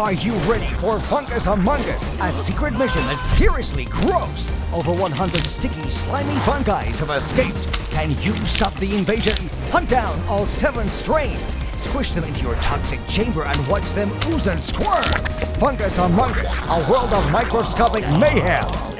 Are you ready for Fungus Amungus, a secret mission that's seriously gross? Over 100 sticky, slimy fungi have escaped. Can you stop the invasion? Hunt down all seven strains, squish them into your toxic chamber, and watch them ooze and squirm. Fungus Amungus, a world of microscopic mayhem.